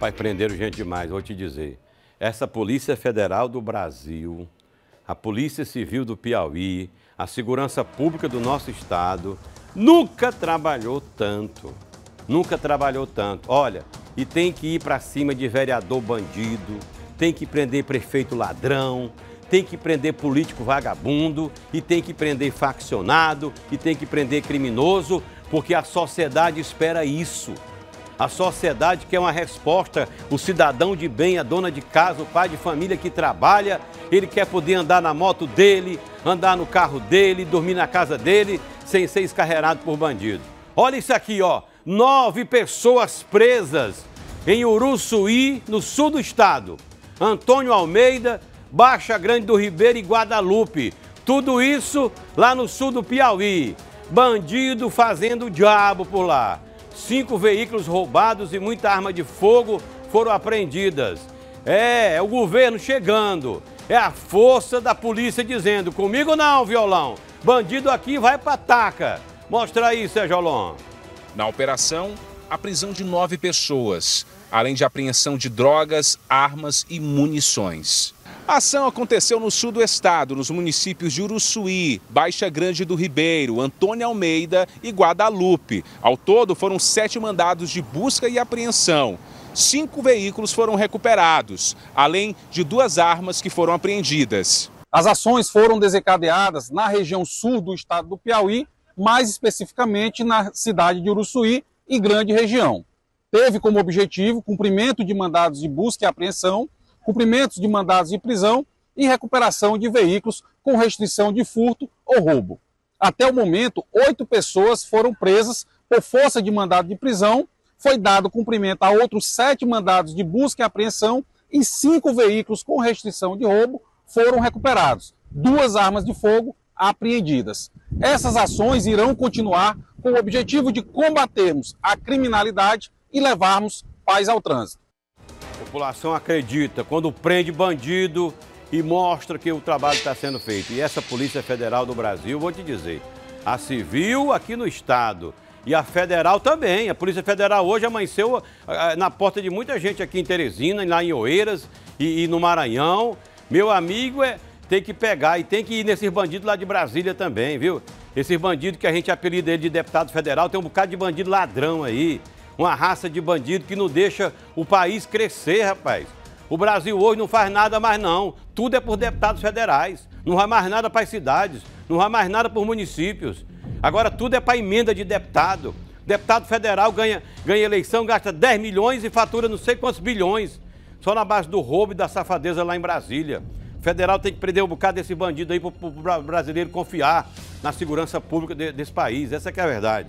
Pai, prenderam gente demais, vou te dizer. Essa Polícia Federal do Brasil, a Polícia Civil do Piauí, a Segurança Pública do nosso Estado, nunca trabalhou tanto. Nunca trabalhou tanto. Olha, e tem que ir para cima de vereador bandido, tem que prender prefeito ladrão, tem que prender político vagabundo, e tem que prender faccionado, e tem que prender criminoso, porque a sociedade espera isso. A sociedade quer uma resposta. O cidadão de bem, a dona de casa, o pai de família que trabalha, ele quer poder andar na moto dele, andar no carro dele, dormir na casa dele, sem ser escarreirado por bandido. Olha isso aqui, ó. Nove pessoas presas em Uruçuí, no sul do estado. Antônio Almeida, Baixa Grande do Ribeiro e Guadalupe. Tudo isso lá no sul do Piauí. Bandido fazendo diabo por lá. Cinco veículos roubados e muita arma de fogo foram apreendidas. É, é o governo chegando. É a força da polícia dizendo: comigo não, violão. Bandido aqui vai pra taca. Mostra aí, Sérgio Olon. Na operação, a prisão de nove pessoas, além de apreensão de drogas, armas e munições. A ação aconteceu no sul do estado, nos municípios de Uruçuí, Baixa Grande do Ribeiro, Antônio Almeida e Guadalupe. Ao todo, foram sete mandados de busca e apreensão. Cinco veículos foram recuperados, além de duas armas que foram apreendidas. As ações foram desencadeadas na região sul do estado do Piauí, mais especificamente na cidade de Uruçuí e grande região. Teve como objetivo cumprimento de mandados de busca e apreensão cumprimentos de mandados de prisão e recuperação de veículos com restrição de furto ou roubo. Até o momento, oito pessoas foram presas por força de mandado de prisão, foi dado cumprimento a outros sete mandados de busca e apreensão e cinco veículos com restrição de roubo foram recuperados, duas armas de fogo apreendidas. Essas ações irão continuar com o objetivo de combatermos a criminalidade e levarmos paz ao trânsito população acredita quando prende bandido e mostra que o trabalho está sendo feito. E essa Polícia Federal do Brasil, vou te dizer, a civil aqui no estado e a federal também. A Polícia Federal hoje amanheceu ah, na porta de muita gente aqui em Teresina, lá em Oeiras e, e no Maranhão. Meu amigo, é, tem que pegar e tem que ir nesses bandidos lá de Brasília também, viu? Esses bandidos que a gente apelida ele de deputado federal, tem um bocado de bandido ladrão aí uma raça de bandido que não deixa o país crescer, rapaz. O Brasil hoje não faz nada mais não. Tudo é por deputados federais. Não vai mais nada para as cidades, não vai mais nada por municípios. Agora tudo é para emenda de deputado. Deputado federal ganha, ganha eleição, gasta 10 milhões e fatura não sei quantos bilhões. Só na base do roubo e da safadeza lá em Brasília. O federal tem que prender um bocado desse bandido aí para o brasileiro confiar na segurança pública de, desse país. Essa é a verdade.